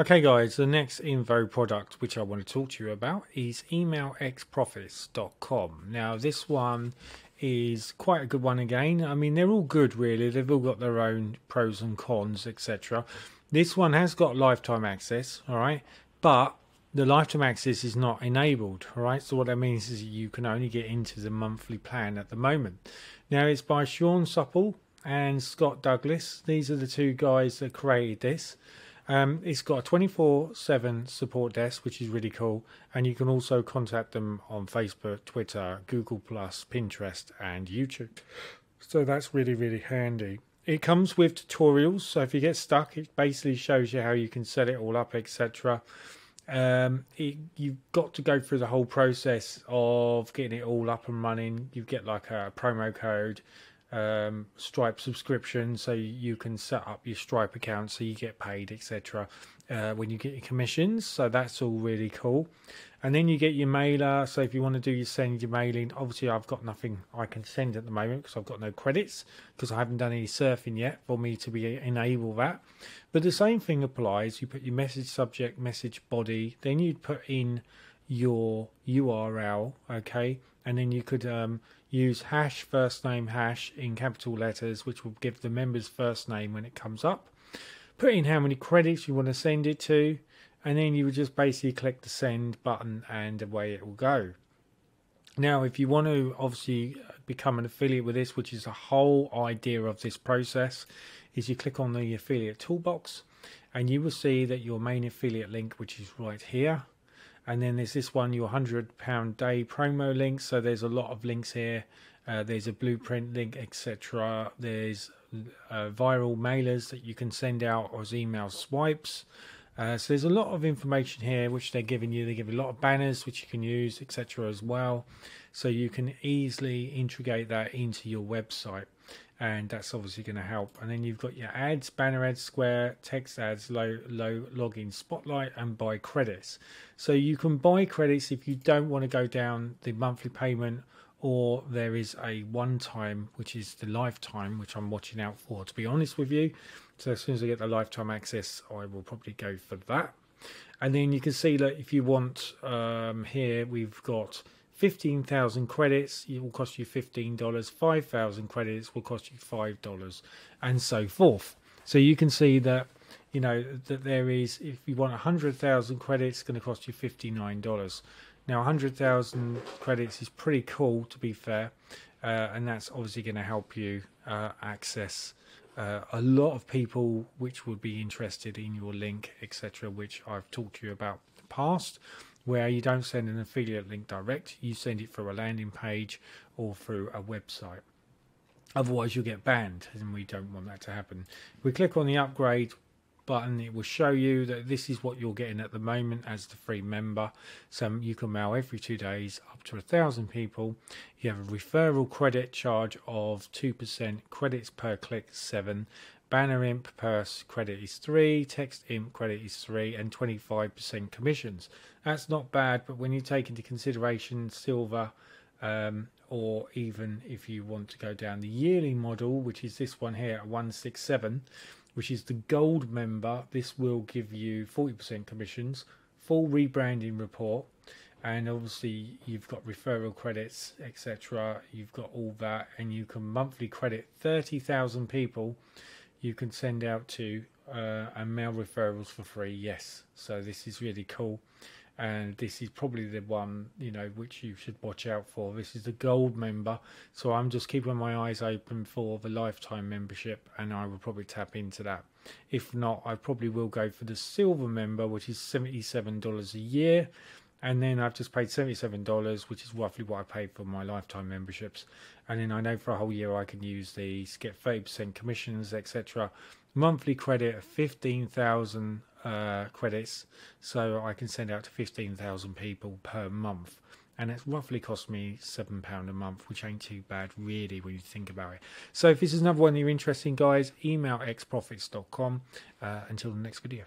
Okay guys, the next info product which I want to talk to you about is emailxprofits.com. Now this one is quite a good one again. I mean they're all good really. They've all got their own pros and cons, etc. This one has got lifetime access, all right? But the lifetime access is not enabled, all right? So what that means is you can only get into the monthly plan at the moment. Now it's by Sean Supple and Scott Douglas. These are the two guys that created this. Um, it's got a 24 7 support desk, which is really cool. And you can also contact them on Facebook, Twitter, Google, Plus, Pinterest, and YouTube. So that's really, really handy. It comes with tutorials. So if you get stuck, it basically shows you how you can set it all up, etc. Um, it, you've got to go through the whole process of getting it all up and running. You get like a promo code um, Stripe subscription, so you can set up your Stripe account so you get paid, etc. Uh, when you get your commissions. So that's all really cool. And then you get your mailer. So if you want to do your send your mailing, obviously I've got nothing I can send at the moment because I've got no credits because I haven't done any surfing yet for me to be enable that. But the same thing applies. You put your message subject, message body, then you'd put in your URL, okay, and then you could um, use hash first name hash in capital letters, which will give the member's first name when it comes up. Put in how many credits you want to send it to, and then you would just basically click the send button and away it will go. Now, if you want to obviously become an affiliate with this, which is the whole idea of this process, is you click on the affiliate toolbox and you will see that your main affiliate link, which is right here, and then there's this one your 100 pound day promo link. So there's a lot of links here. Uh, there's a blueprint link etc there's uh, viral mailers that you can send out as email swipes. Uh, so there's a lot of information here which they're giving you. They give you a lot of banners which you can use etc as well. So you can easily integrate that into your website and that's obviously going to help. And then you've got your ads, banner ads, square, text ads, low, low login, spotlight, and buy credits. So you can buy credits if you don't want to go down the monthly payment, or there is a one time, which is the lifetime, which I'm watching out for, to be honest with you. So as soon as I get the lifetime access, I will probably go for that. And then you can see that if you want um, here, we've got 15,000 credits it will cost you $15 5,000 credits will cost you $5 and so forth. So you can see that you know that there is if you want 100,000 credits it's going to cost you $59 now 100,000 credits is pretty cool to be fair uh, and that's obviously going to help you uh, access uh, a lot of people which would be interested in your link etc which I've talked to you about in the past where you don't send an affiliate link direct, you send it through a landing page or through a website. Otherwise, you'll get banned, and we don't want that to happen. We click on the upgrade button, it will show you that this is what you're getting at the moment as the free member. So you can mail every two days up to a thousand people. You have a referral credit charge of 2%, credits per click 7 Banner Imp per credit is 3, Text Imp credit is 3, and 25% commissions. That's not bad, but when you take into consideration silver, um, or even if you want to go down the yearly model, which is this one here at 167, which is the gold member, this will give you 40% commissions, full rebranding report, and obviously you've got referral credits, etc. You've got all that, and you can monthly credit 30,000 people you can send out to uh, and mail referrals for free. Yes, so this is really cool, and this is probably the one you know which you should watch out for. This is the gold member, so I'm just keeping my eyes open for the lifetime membership, and I will probably tap into that. If not, I probably will go for the silver member, which is seventy-seven dollars a year and then I've just paid $77, which is roughly what I paid for my lifetime memberships. And then I know for a whole year I can use these, get 30% commissions, etc. Monthly credit of 15,000 uh, credits, so I can send out to 15,000 people per month. And it's roughly cost me £7 a month, which ain't too bad, really, when you think about it. So if this is another one you're interested in, guys, email xprofits.com. Uh, until the next video.